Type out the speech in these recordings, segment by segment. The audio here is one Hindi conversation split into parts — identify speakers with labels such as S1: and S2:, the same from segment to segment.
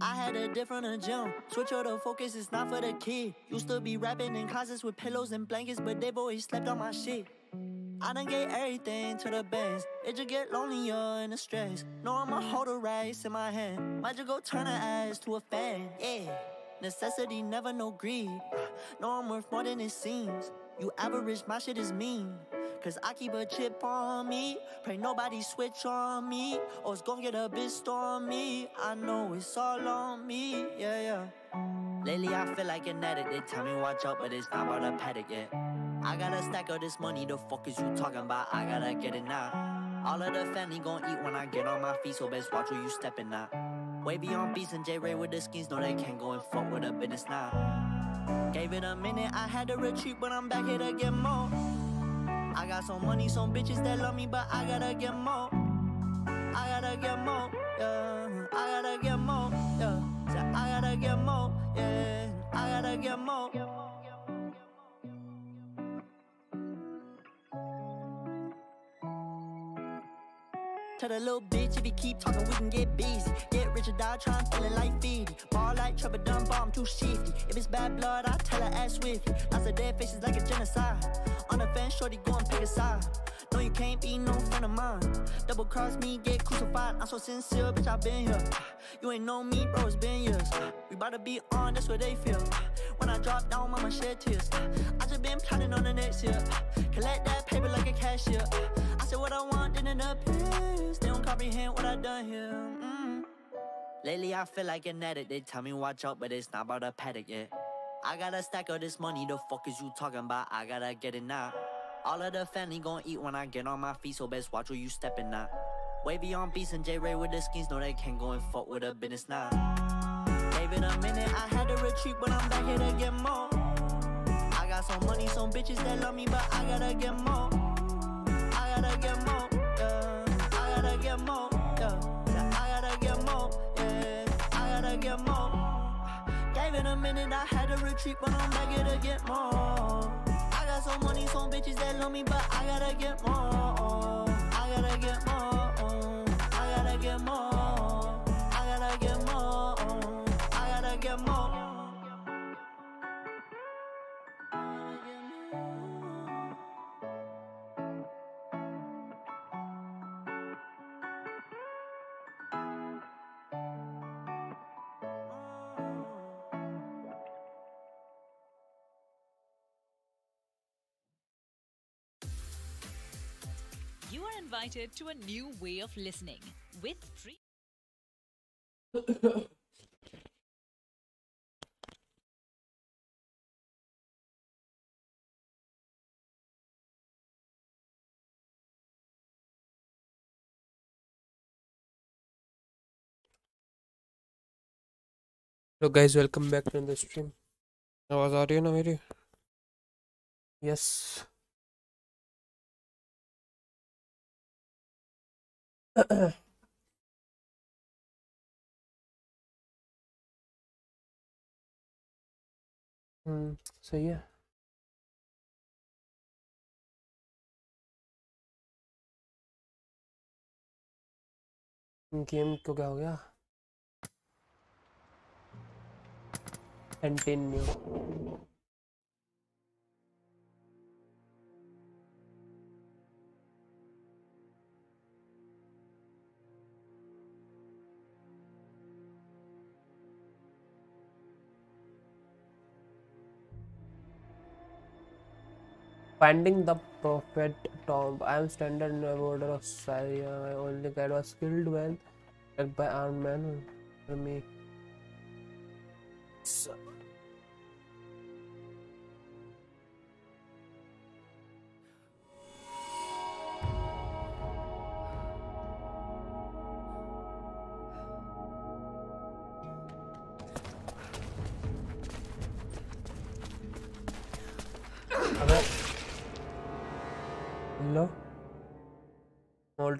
S1: I had a different gym. Switch all the focus, it's not for the kid. Used to be rapping in closets with pillows and blankets, but they've always slept on my shit. I done gave everything to the best. It just get lonelier in the stress. No, I'ma hold a rice in my hand. Might just go turn her ass to a fan. Yeah. Necessity, never no greed. No, I'm worth more than it seems. You average, my shit is mean. Cause I keep a chip on me. Pray nobody switch on me. Or it's gonna get a bit stormy. I know it's all on me. Yeah, yeah. Lately, I feel like an addict. They tell me watch out, but it's not about a paddock yet. I gotta stack all this money. The fuck is you talking about? I gotta get it now. All of the family gon' eat when I get on my feet, so best watch where you stepping now. Way beyond beats and J Ray with the skins, no, they can't go and fuck with a business now. Gave it a minute, I had to retreat, but I'm back here to get more. I got some money, some bitches that love me, but I gotta get more. I gotta get more, Tell the little bitch if you keep talking, we can get busy. Get rich or die trying, feeling like 50. Ball like Trevor Dunn, bomb too shifty. If it's bad blood, I tell her ass swiftly. Lots of dead faces like a genocide. On the fence, shorty, go and pick a side. No, you can't be no friend of mine. Double cross me, get crucified. I'm so sincere, bitch, i been here. You ain't know me, bro, it's been years. We bout to be on, that's what they feel. When I drop down, mama shed tears. I just been plotting on the next year. Collect that paper like a cashier. I said what I want, then it appears. They don't comprehend what I done here. Mm. Lately, I feel like an addict. They tell me watch out, but it's not about a paddock yet. I gotta stack all this money. The fuck is you talking about? I gotta get it now. All of the family gon' eat when I get on my feet, so best watch where you stepping now. Wavy on beats and J Ray with the skins, know they can't go and fuck with a business now. Gave it a minute, I had to retreat, but I'm back here to get more. I got some money, some bitches that love me, but I gotta get more. I gotta get more, Gave a minute, I had to retreat, but I'm back here to get more. I got some money, some bitches that love me, but I gotta get more. I gotta get more. I gotta get more.
S2: You are invited to a new way of listening with Tree.
S3: Hello guys welcome back to the stream आवाज़ आ रही है ना मेरी यस हम्म सही है गेम को क्या हो गया? Continue Finding the perfect tomb. I am standard in the border of Syria. My only guide was killed well attacked by armed men for me.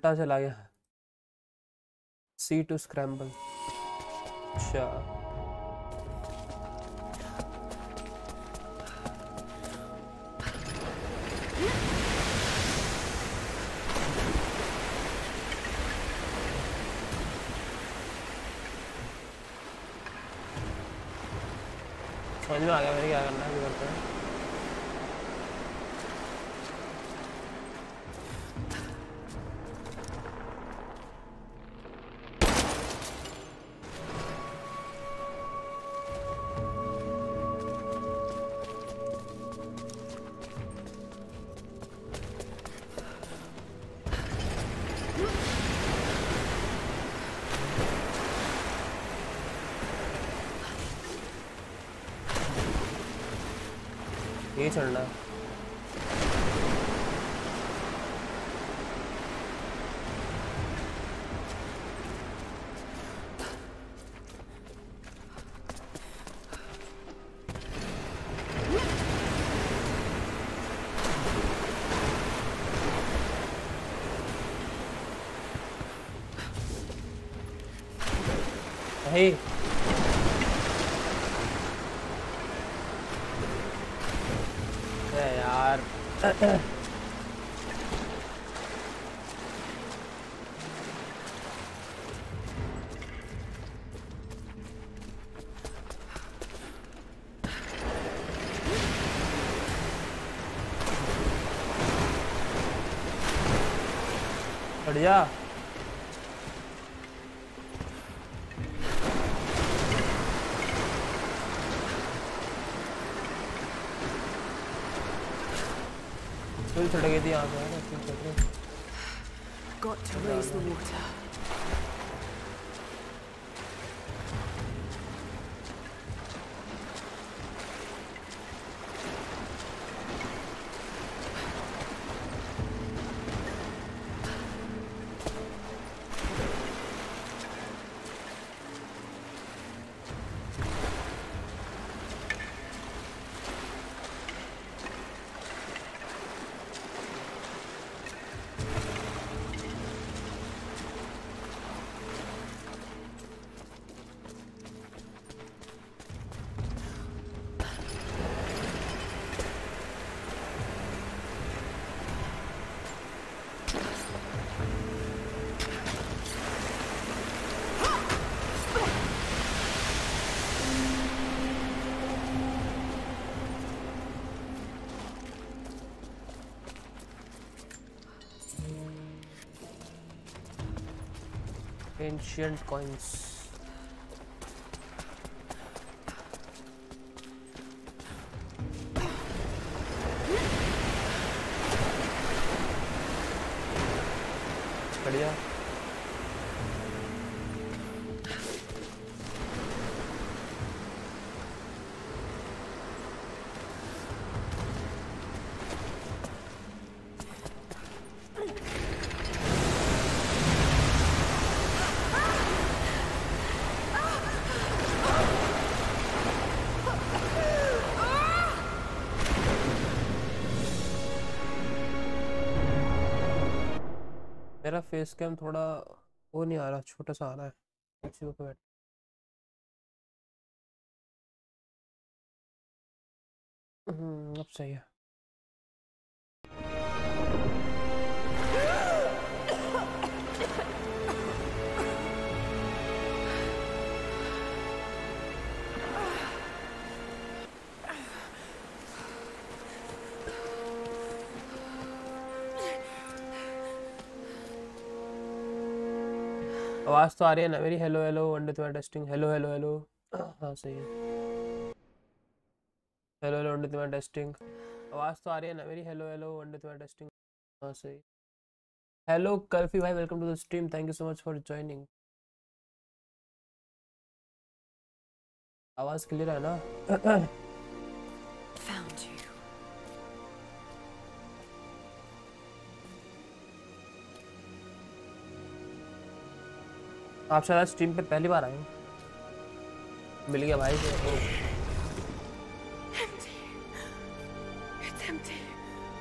S3: लो चला गया सी टू स्क्रैम्बल अच्छा। समझ में आ गया मेरे क्या करना है करते हैं। चढ़ना है बढ़िया। चढ़ गई थी यहाँ गई
S4: Got to raise the water.
S3: Ancient coins मेरा फेस कैम थोड़ा वो नहीं आ रहा, छोटा सा आ रहा है। बैठ। हम्म अब सही है। आवाज़ तो आ रही है ना मेरी? Hello hello one two testing hello hello hello हाँ सही है। Hello hello one two testing आवाज़ तो आ रही है ना मेरी? Hello hello one two testing हाँ सही। हेलो कल्फी भाई welcome to the stream thank you so much for joining आवाज़ क्लियर है ना?
S4: Found you.
S3: आप शायद स्ट्रीम पे पहली बार आए मिल गया भाई.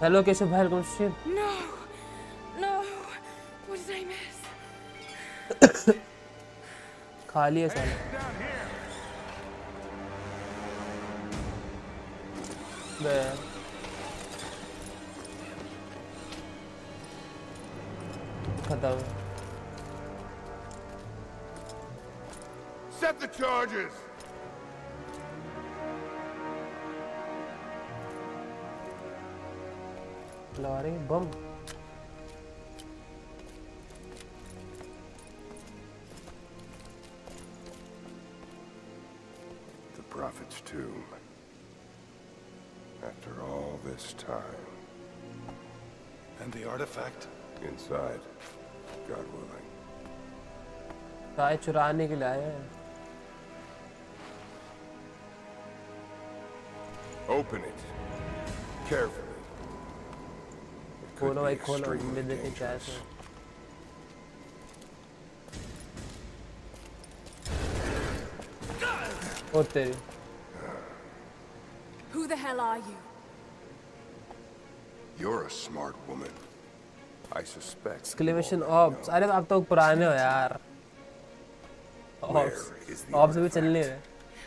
S3: हेलो केशव भाई welcome stream.
S4: No. What did I miss?
S3: खाली है साला खत्म
S5: charges.
S3: लगा रहे बम
S5: The Prophet's tomb. After all this time.
S6: And the artifact?
S5: Inside. God willing.
S3: काय चुराने के लिए आए हैं
S5: Open it. Carefully. It could
S3: खोलो
S5: be
S3: भाई खोलो
S5: extremely
S3: मुझे देखे क्या है
S5: dangerous.
S3: इसमें। ओ तेरी
S4: Who the hell are you?
S5: You're a smart woman. I suspect. you
S3: exclamation
S5: already
S3: obs
S5: know.
S3: अरे अब तो पुराने हो यार
S5: Where
S3: obs
S5: is the
S3: obs भी चल नहीं
S5: artifact?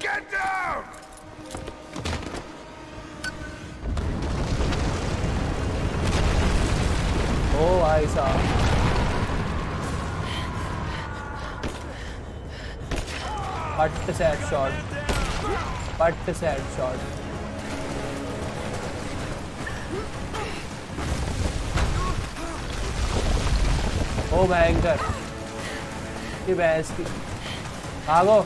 S5: Get down!
S3: ओ भाई साहब पट से शॉट पट से शॉट ओ भयंकर ये भैंस की भागो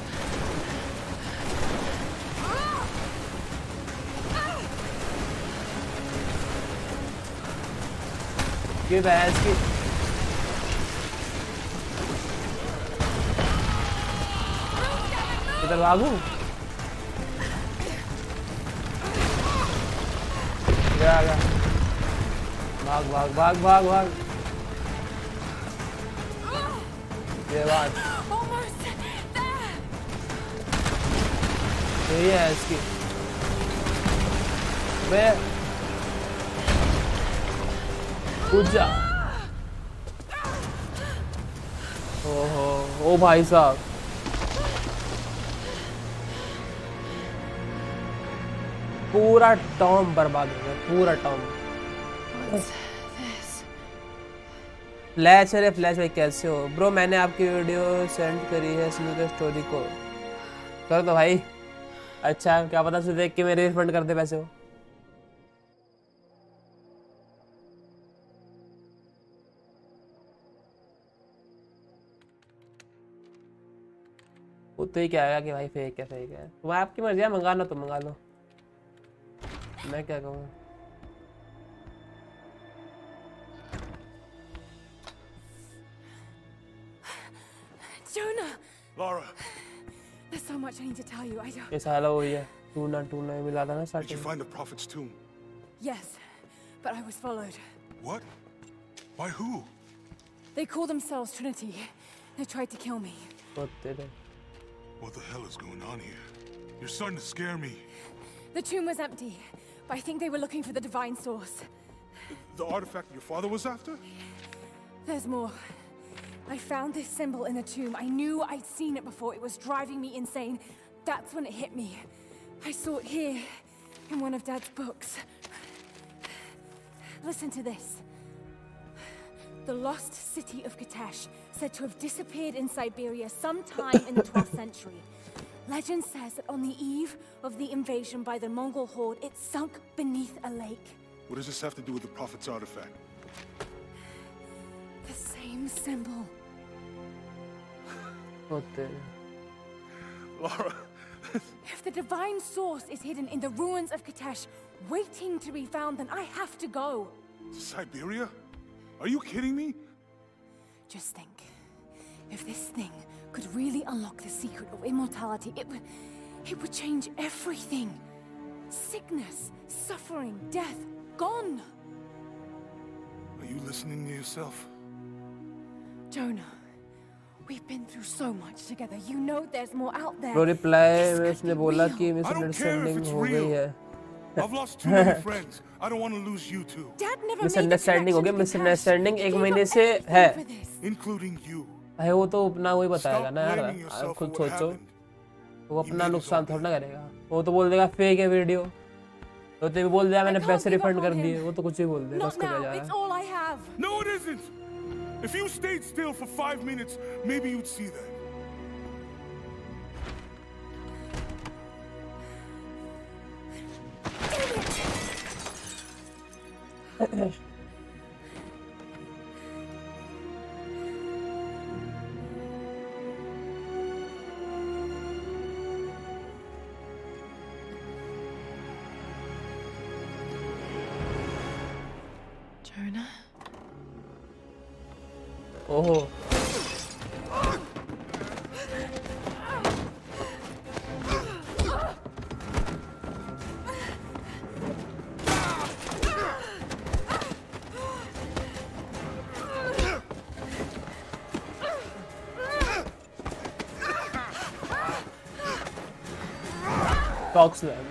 S3: Que basket. Kita lagu. Ya, ya. Bag, bag, bag, bag, bag. Yeah, bag.
S4: Almost there.
S3: Yeah, skip. Where? कूद जा ओहो, ओ भाई साहब। पूरा टॉम बर्बाद हो गया, पूरा टॉम। फ्लैश अरे, फ्लैश भाई, कैसे हो? ब्रो, मैंने आपकी वीडियो सेंड करी है स्नू के स्टोरी को। कर दो भाई। अच्छा क्या पता से देख के मेरे रिफंड कर दे पैसे। हो वो तो ही क्या आएगा कि भाई फेक है फेक है तो आपकी मर्ज़ी है मंगा लो तो मंगा लो मैं क्या कहूँ
S4: Jonah!
S6: Laura,
S4: There's so much I need to tell you. I don't.
S3: ये साला वही है टूना टूना ही मिला था ना
S6: did you
S3: starting
S6: find the Prophet's tomb?
S4: Yes, but I was followed.
S6: What? By who?
S4: They call themselves Trinity. They tried to kill me.
S3: तो तेरे
S6: What the hell is going on here? You're starting to scare me.
S4: The tomb was empty, but I think they were looking for the divine source.
S6: The artifact your father was after?
S4: There's more. I found this symbol in the tomb. I knew I'd seen it before. It was driving me insane. That's when it hit me. I saw it here, in one of Dad's books. Listen to this. The lost city of Kitesh, said to have disappeared in Siberia sometime in the 12th century. Legend says that on the eve of the invasion by the Mongol horde, it sunk beneath a lake.
S6: What does this have to do with the Prophet's artifact?
S4: The same symbol.
S3: What the?
S6: Laura.
S4: if the divine source is hidden in the ruins of Katesh, waiting to be found, then I have to go.
S6: To Siberia? Are you kidding me?
S4: Just think. If this thing could really unlock the secret of immortality, it would. it would change everything. Sickness, suffering, death, gone.
S6: Are you listening to yourself?
S4: Jonah, we've been through so much together. You know there's more out there.
S3: Bro reply
S4: This
S3: में
S4: could
S3: उसने
S4: be
S3: बोला
S4: real.
S3: कि
S6: I don't care if
S3: misunderstanding
S6: it's
S3: हो गई
S6: real.
S3: है
S6: I've lost too many friends. I don't want to lose you too,
S4: Dad never
S3: misunderstanding हो
S4: Vikash.
S3: मिसअंडरस्टैंडिंग एक महीने से है
S6: including you.
S3: है वो तो अपना वही बताएगा ना यार आप खुद सोचो वो अपना नुकसान थोड़ा ना करेगा वो तो बोल देगा फेक है वीडियो तो तो भी बोल दिया मैंने पैसे रिफंड कर दिए वो तो कुछ भी बोल उसको क्या
S4: now.
S3: जा रहा है
S4: all I have.
S6: No, it isn't. If you stayed still for five minutes, maybe you'd see that. Oh. Augsburg.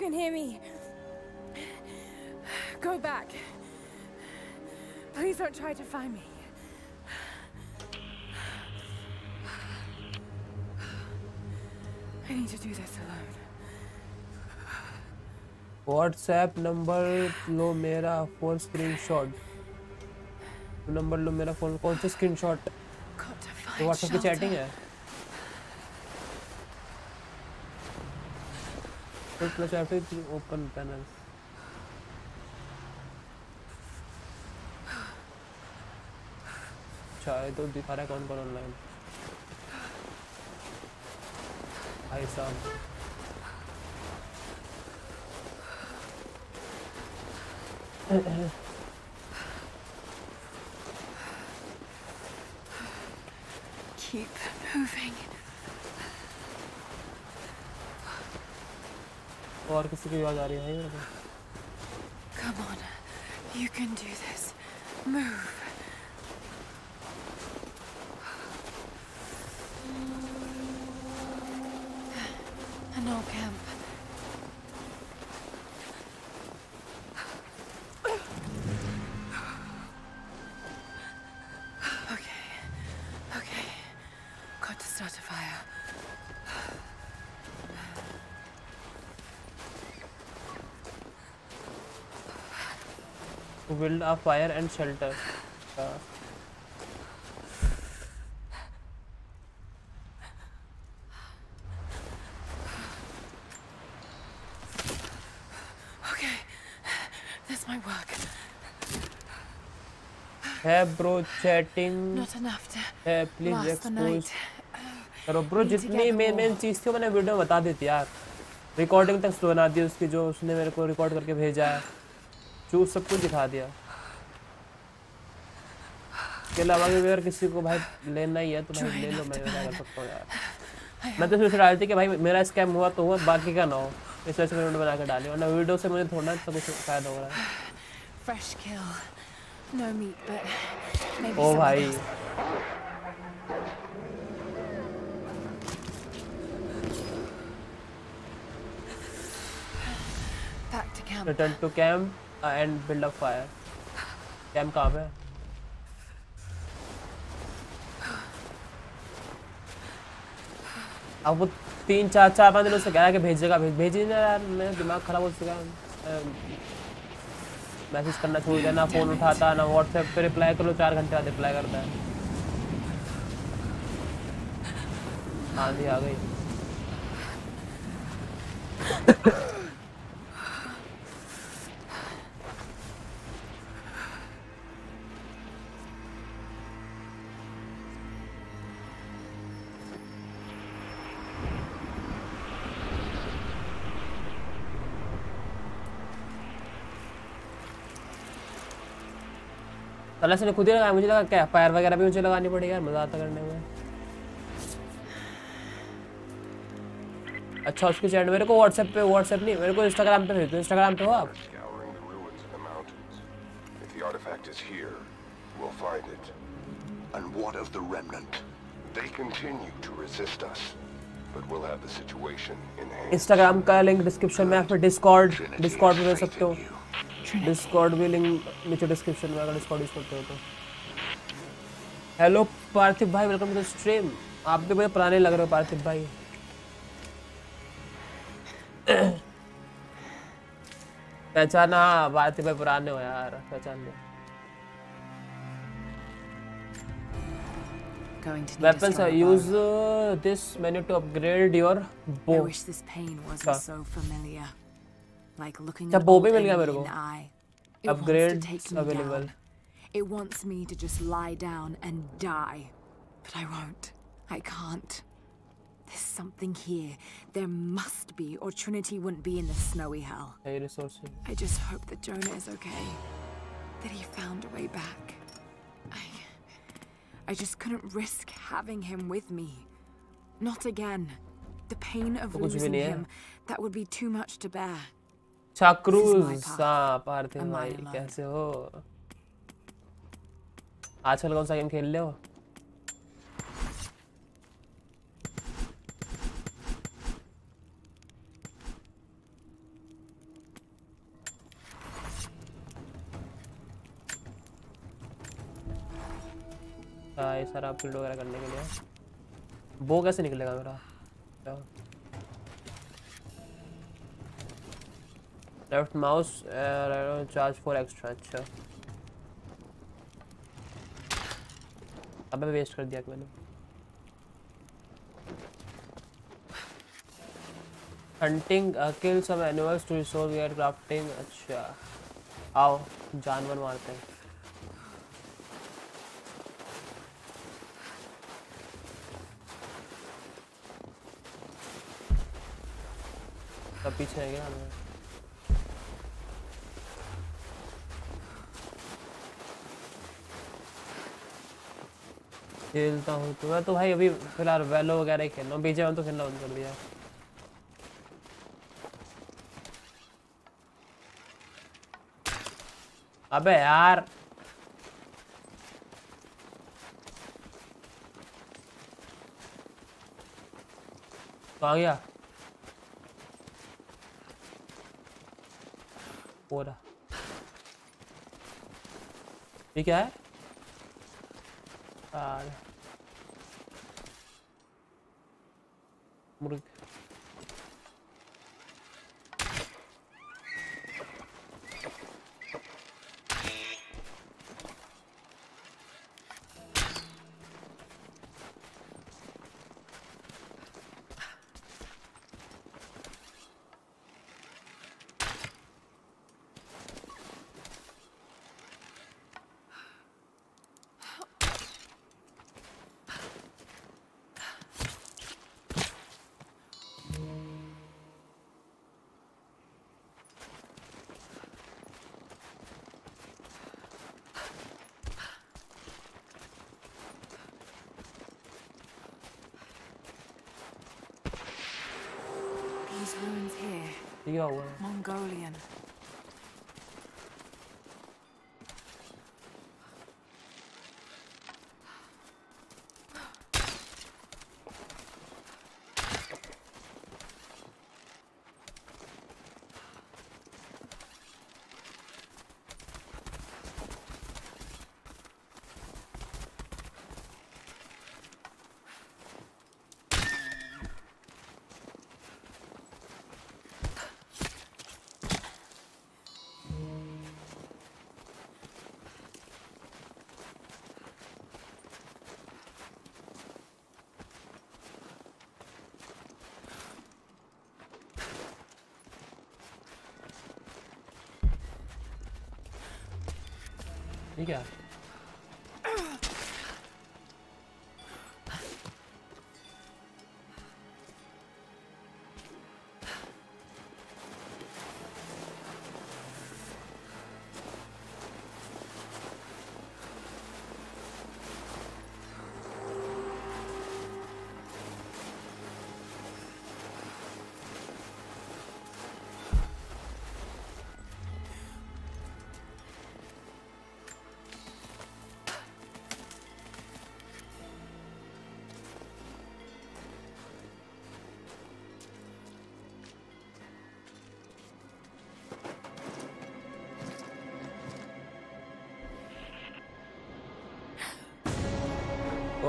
S4: can hear me, go back. Please don't try to find me. I need to do this alone.
S3: WhatsApp number लो मेरा फोर स्क्रीनशॉट नंबर लो मेरा फोन कौन सा स्क्रीनशॉट
S4: Got to
S3: तो
S4: find
S3: व्हाट्सएप की
S4: shelter.
S3: चैटिंग है प्लस एफ ओपन पैनल अच्छा ये तो दिखा रहा है कौन कौन ऑनलाइन भाई साहब
S4: Keep
S3: और किसी की आवाज़ आ रही है?
S4: Come on you can do this move
S3: build a fire and shelter. Uh, है ब्रो चैटिंग है प्लीज़ एक्सपोज करो ब्रो जितनी मेन मेन चीज़ थी मैंने वीडियो में बता देती यार। रिकॉर्डिंग तक बना दी उसकी जो उसने मेरे को रिकॉर्ड करके भेजा है। चूज़ सब कुछ दिखा दिया। इसके अलावा भी अगर किसी को भाई लेना ही है तो भाई ले लो मैं क्या कर सकता हूँ यार। मैं तो सोच रहा थी कि भाई मेरा स्कैम हुआ तो हुआ बाकी का ना हो। इस वजह से मैं बना के डाली। वरना वीडियो से मुझे थोड़ा तो कुछ फ़ायदा हो रहा है।
S7: Fresh kill. No meat, but maybe
S3: ओ भाई.
S7: Back to camp.
S3: Return to camp and build up fire. Camp कहाँ पे अब वो तीन, चार चार, पाँच दिनों से कह रहा है कि भेजेगा, भेज, भेजी ना यार, मेरा दिमाग खराब हो चुका है। मैसेज करना छोड़ दिया, ना फ़ोन उठाता, ना व्हाट्सएप पे रिप्लाई करो, चार घंटे बाद रिप्लाई करता है। आंधी आ गई। तलाश ने खुद ही लगाया मुझे लगा क्या फायर वगैरह भी मुझे लगानी पड़ेगी यार मज़ा आता करने में अच्छा उसकी चैट मेरे को व्हाट्सएप पे व्हाट्सएप नहीं मेरे को इंस्टाग्राम पे भेज दो इंस्टाग्राम पे हो आप
S5: artifact is here, we'll find it.
S8: And what of the remnant?
S5: They continue to resist us, but we'll have the situation in hand.
S3: का लिंक डिस्क्रिप्शन में या फिर डिस्कॉर्ड डिस्कॉर्ड पे भेज सकते हो डिस्कॉर्ड भी लिंक नीचे डिस्क्रिप्शन में अगर डिस्कॉर्ड यूज़ करते हो तो। हेलो पार्थिव भाई वेलकम टू द स्ट्रीम आप भी बड़े पुराने लग रहे हो पार्थिव भाई। पहचाना पार्थिव भाई पुराने हो यार पहचान लो
S4: Going to need a
S3: weapons
S4: stronger
S3: use uh, this menu to upgrade your bow.
S4: I wish this pain wasn't so familiar. Like looking
S3: अच्छा,
S4: at
S3: bow
S4: old
S3: भी मिल गया
S4: enemy
S3: मेरे
S4: in
S3: को।
S4: the eye. It wants to
S3: Upgrades
S4: take me
S3: available.
S4: down. It wants me to just lie down and die. But I won't. I can't. There's something here. There must be, or Trinity wouldn't be in this snowy hell.
S3: hey resources
S4: I just hope that Jonah is okay. That he found a way back. I. I just couldn't risk having him with me. Not again. The pain of
S3: तो कुछ भी
S4: losing
S3: नहीं है।
S4: him, that would be too much to bear.
S3: चाक्रूज हाँ पार्थिव भाई कैसे हो? आजकल कौन सा गेम खेल रहे हो? हाँ ये सारा अपलोड वगैरह करने के लिए। वो कैसे निकलेगा मेरा? Left mouse charge for extra अच्छा अबे वेस्ट कर दिया मैंने। Hunting kill some animals to resource get crafting अच्छा। आओ, जानवर मारते हैं। सब पीछे है क्या खेलता हूँ तो मैं तो भाई अभी फ़िलहाल वेलो वगैरह ही खेल रहा हूँ बीजे में तो खेलना बंद कर दिया। अबे यार। तो आ गया। पूरा क्या है?
S9: Cara.
S3: Porque These ruins here.
S9: Mongolian.
S3: you got it.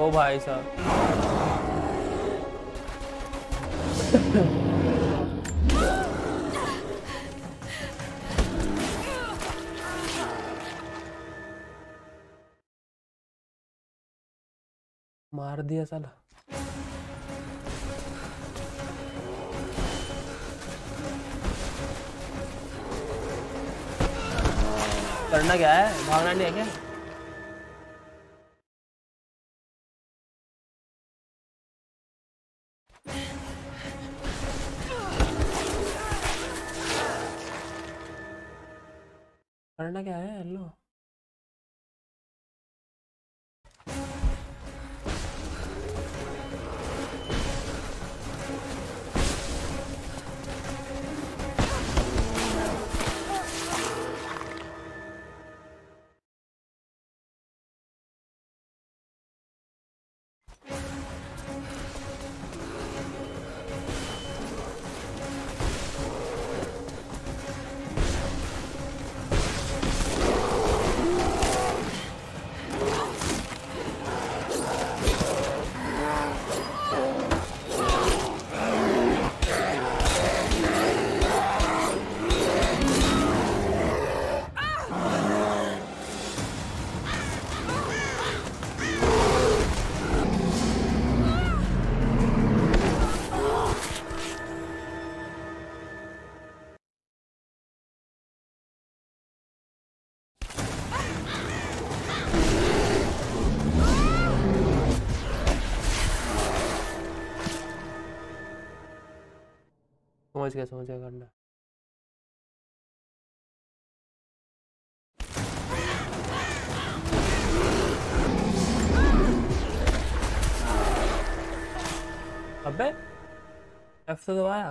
S3: ओ भाई साहब। मार दिया साला। करना क्या है? भागना नहीं है क्या? करना क्या है हेलो समझ गया समझ गया करना अबे एफ़ से दबाया।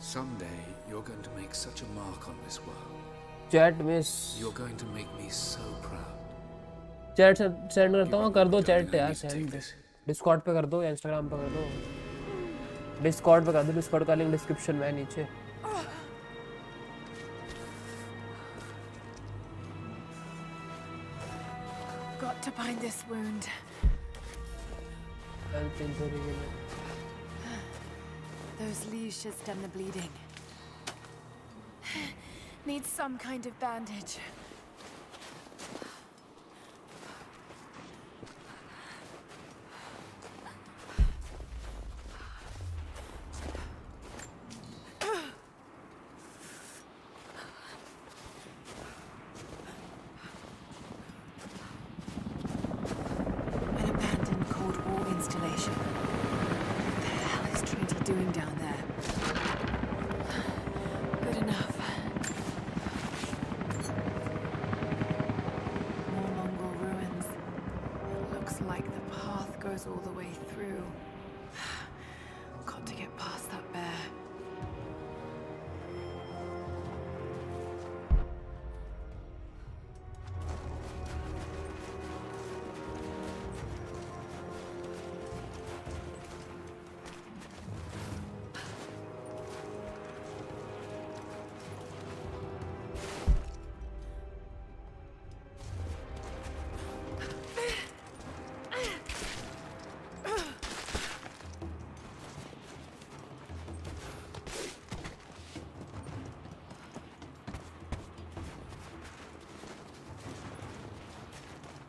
S10: Someday, you're going to make such a mark on this world.
S3: Chat miss
S10: You're going to make me so proud.
S3: Chat send करता हूँ कर दो चैट यार
S10: this.
S3: डिस्कॉर्ड पे कर दो या इंस्टाग्राम पे कर दो डिस्कॉर्ड पे कर दो डिस्कॉर्ड का लिंक डिस्क्रिप्शन में है नीचे
S4: Got to bind this wound.
S3: के लिए
S4: Those leaves should stem the bleeding. Need some kind of bandage.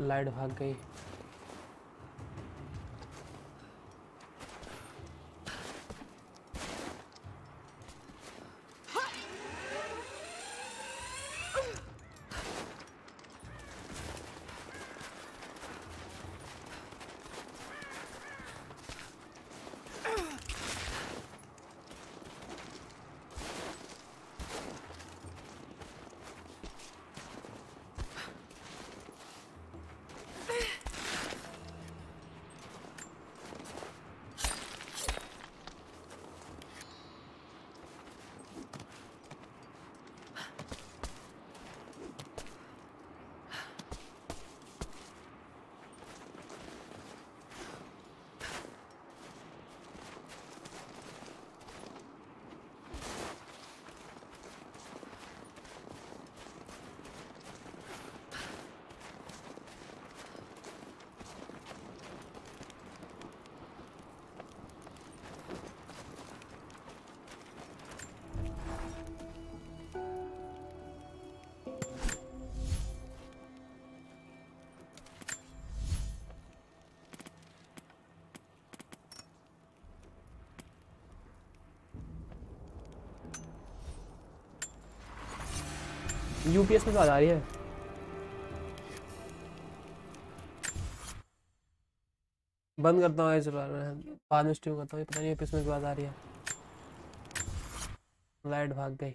S3: Light भाग गई। यूपीएस में तो आ रही है। बंद करता हूँ बाद में स्ट्रीम करता हूँ। पता नहीं यूपीएस में आवाज़ आ रही है। लाइट भाग गई।